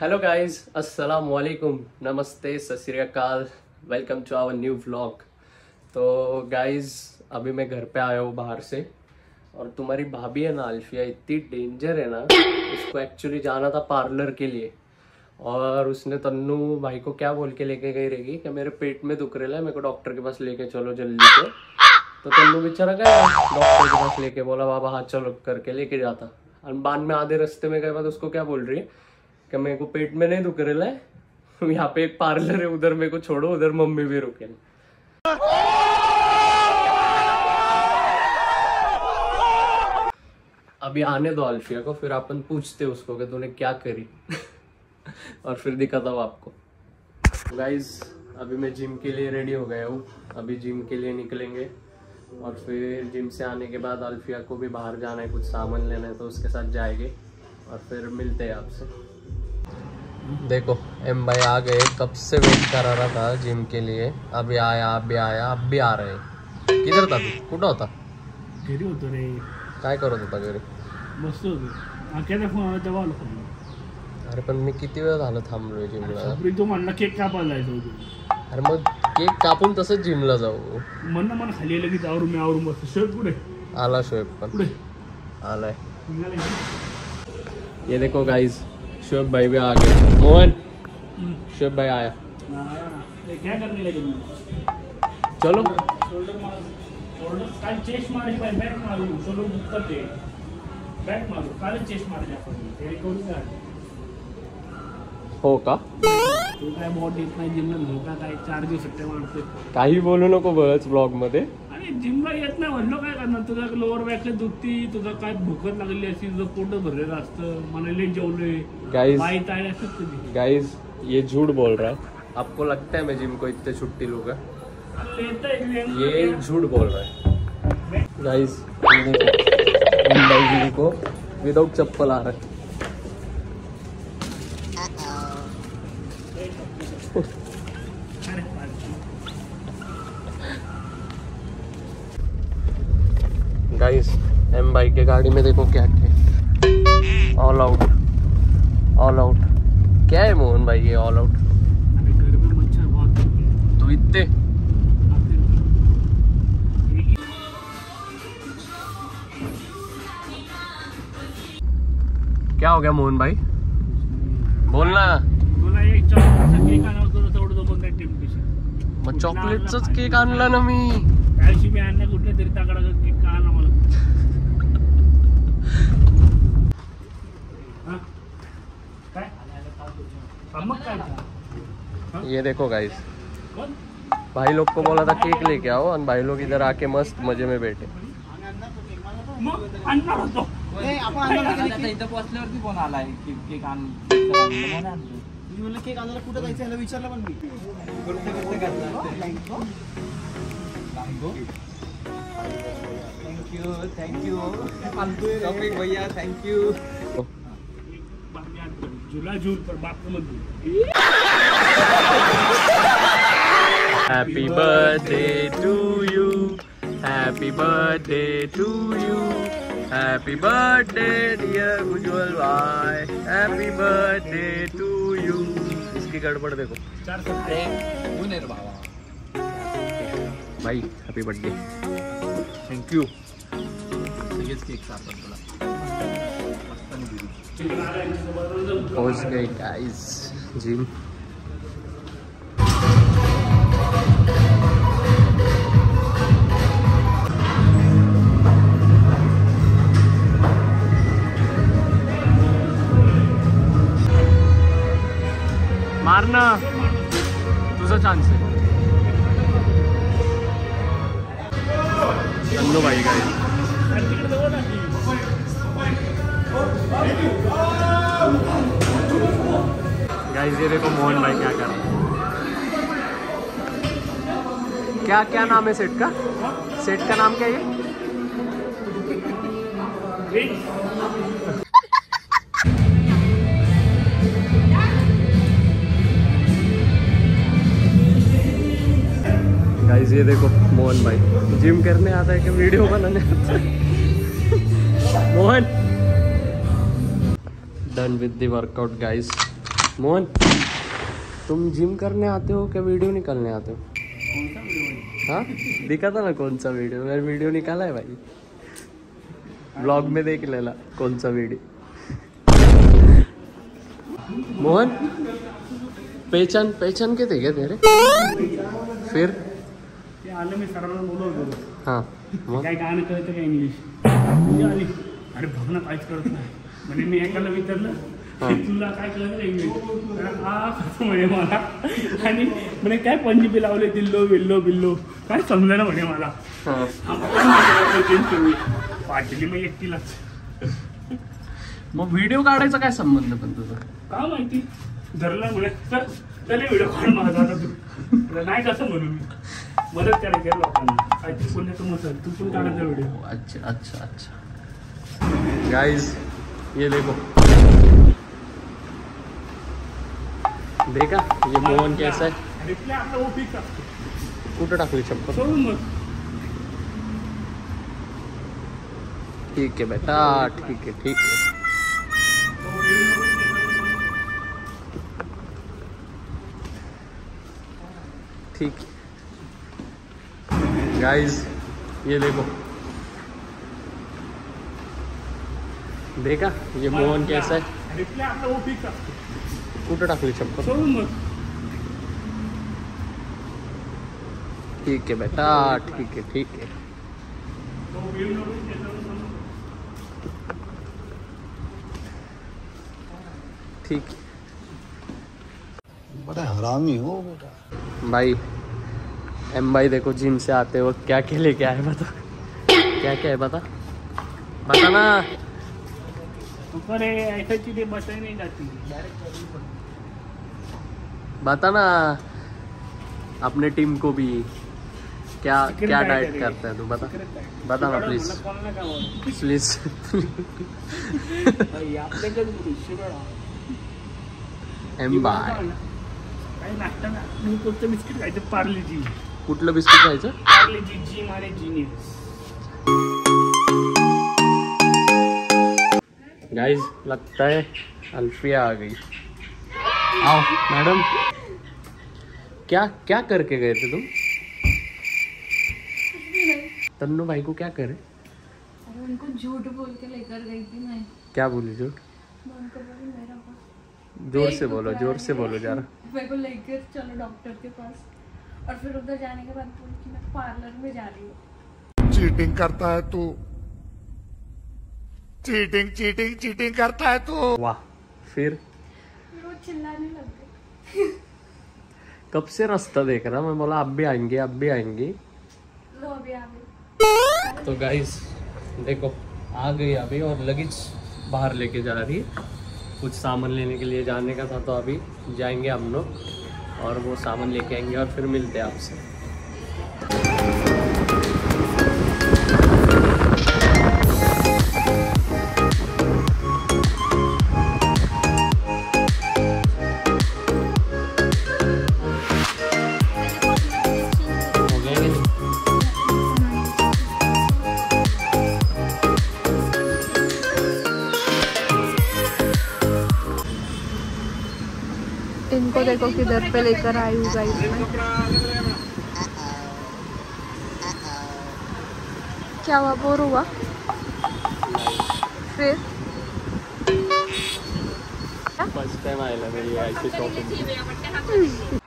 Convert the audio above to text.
Hello guys अस्सलाम वालेकुम नमस्ते सत welcome to our new vlog तो गाइस अभी मैं घर पे आया हूँ बाहर से। और तुम्हारी भाभी है ना अल्फिया इतनी डेंजर है ना, उसको एक्चुअली जाना था पार्लर के लिए। और उसने तन्नू भाई को क्या बोल के लेके गई रहेगी कि मेरे पेट में दुख रहा है, मेरे को डॉक्टर के पास लेके चलो जल्दी से। तो तन्नू बेचारा गया डॉक्टर के पास लेके बोला, बाबा हाथ चलो, करके लेके जाता। और बाद में आधे रास्ते में गए बाद उसको क्या बोल रही है? कि मेरे को पेट में नहीं दुख रहा है। यहाँ पे एक पार्लर है, उधर मेरे को छोड़ो, उधर मम्मी भी रुके अभी आने दो अल्फिया को, फिर अपन पूछते उसको कि तूने क्या करी। और फिर दिखाता हूँ आपको। गाइज़ अभी मैं जिम के लिए रेडी हो गया हूँ। अभी जिम के लिए निकलेंगे। और फिर जिम से आने के बाद अल्फिया को भी बाहर जाना है, कुछ सामान लेना है तो उसके साथ जाएँगे। और फिर मिलते हैं आपसे। देखो एम भाई आ गए कब से वेट करा रहा था जिम के लिए। अभी आया अभी आया अब भी आ रहे किधर था तू? कुठं होता? घरी होतो रे। काय करत होता घरी? बसलो होतो। आख्याचा फ़ोन आला तेव्हा आलो फ़ोन अरे पण मी किती वेळ झालं थांबलोय जिमला सप्री तो म्हणला केक कापायला जायचं अरे मग केक कापून तसंच जिमला जाऊ. म्हणणं मला खाली की आवरून मी आवरून बसतो. शर्ट कुठे? आला शोएब पण. कुठे? आलाय? ये देखो गाइस शोएब भाई भी आ गए मोहन. शोएब भाई आया। ये क्या करने लगे तुम चलो। शोल्डर मार शोल्डर काल चेस्ट मारे पाय बॅक मारू शोल्डर दुखतात बॅक मारू काल चेस्ट मारले आपण करू का हो का तू काय काही बोलू नको बळच ब्लॉग मध्ये. आणि जिमला येत नाही म्हणलो काय करणार? तुझं लोअर बॅक दुखती तुझं काय भूकत लागलेली असती तुझं पोट भरलेलं असतं. लेट जेवलोय गाइस बाई ताळे असतात तुझी गाइस ये झूठ बोल रहा है। आपको लगता है मैं जिम को इतने छुट्टी लूँगा? ये झूठ बोल रहा है। गाइस भाई को विदाउट चप्पल आ रहा है। गाइस एम भाई के गाड़ी में देखो क्या क्या ऑल आउट ऑल आउट क्या है मोहन भाई ये ऑल आउट तो इतने। क्या हो गया मोहन भाई? बोलना। चॉकलेटचा केक आणला ना मी। त्यादिवशी मी आणला कुठल्या तरी ताकडा केक का आणा मला हा? काय हा, मग काय हा? ये देखो गाइस भाई लोग को बोला था केक लेके आओ और भाई लोग इधर आके मस्त मज़े में बैठे। मग आणणार होतो आता इथं पोहोचल्यावरती फ़ोन आलाय की केक आण म्हणून आणतो. मी म्हणलं केक आणायला कुठं जायचं याला विचारलं पण मी थँक्यू थँक्यू भैया थँक्यू बाकी आणतो. जुला जून पर bathroom happy birthday to you happy birthday to you happy birthday dear Ujjwal भाई हैप्पी बर्थडे टू यू इसकी गड़बड़ देखो। चार रे बाबा भाई हैप्पी बर्थडे थैंक यू. पहुँच गए गाइस जिम गाइस ये देखो मोहन भाई क्या कर रहे हैं? क्या क्या नाम है सेट का? सेट का नाम क्या ये? गाइस ये देखो मोहन भाई। जिम करने आता है कि वीडियो बनाने Mohan! Done with the workout guys Mohan, तुम जिम करने आते हो क्या वीडियो निकालने आते हो? कौन सा वीडियो हाँ? दिखा था ना कौन सा वीडियो? मैंने वीडियो निकाला है भाई। ब्लॉग में देख लेना कौन सा वीडियो। मोहन, पहचान पहचान के थे क्या तेरे? फिर? हाँ ती अरे बघ काहीच कळत नाही म्हणजे मी एकाला विचारलं. की तुला काय कळत तर हा म्हणे मला. आणि म्हणे काय पंजाबी लावले दिल्लो बिल्लो बिल्लो. काय समजलं ना म्हणे मला. वाटली मग एकटीलाच. मग व्हिडिओ काढायचा काय संबंध पण तुझा? का माहिती? धरलं म्हणे. तर त्याने व्हिडिओ काढ माझा आता तू. नाही कसं म्हणू मी. मदत करायची लोकांना. काहीतरी पुण्याचं मसल तू पण काढायचा व्हिडिओ अच्छा अच्छा अच्छा. गाइस ये देखो. देखा? ये मोहन कैसा है? चप्पल। ठीक है बेटा, ठीक है ठीक है। ठीक गाइस ये देखो। देखा? ये मोहन कैसा है? आपला असतो कुठं टाकली चप्पल सोडून मग ठीक है बेटा ठीक है ठीक है तो समज. ठीक बड़ा हरामी हो बेटा भाई एम भाई देखो जिम से आते वक्त क्या क्या लेके आए बता क्या क्या है बता बता ना ऊपर ऐसाची ते बसाई नाही जाती. बता ना अपने टीम को भी क्या क्या डाइट. करता है तू? बता बता ना प्लीज? प्लीज. M bye. नाश्ता मी फक्त बिस्किट खायचं? पार्लेजी कुठलं बिस्किट खायचं? पार्लेजी जी मारे जीनियस गाइस लगता है अल्फिया आ गई। आओ मैडम क्या क्या करके गए थे तुम? तन्नू भाई को क्या करे? उनको झूठ बोल के लेकर गई थी मैं। क्या बोली झूठ? मैं उनको बोली मेरा पास। ज़ोर से बोलो ज़ोर से बोलो जरा मेरे को लेकर चलो डॉक्टर के पास। और फिर उधर जाने के बाद बोली कि मैं पार्लर में जा रही हूँ। चीटिंग करता है तू। चीटिंग चीटिंग चीटिंग करता है तू। वाह फिर? फिर चिल्लाने लग गए। कब से रास्ता देख रहा मैं? बोला अब भी आएँगे अब भी आएँगे। लो अभी तो गाइस देखो आ गई अभी और लगेज बाहर लेके जा रही है। कुछ सामान लेने के लिए जाने का था तो अभी जाएँगे हम लोग और वो सामान लेके आएँगे और फिर मिलते हैं आपसे। इनको देखो किधर पे लेकर आई हूँ गाइस मैं। क्या हुआ? बोर हुआ? फिर? फ़र्स्ट टाइम आएला मेरी ऐसी शॉपिंग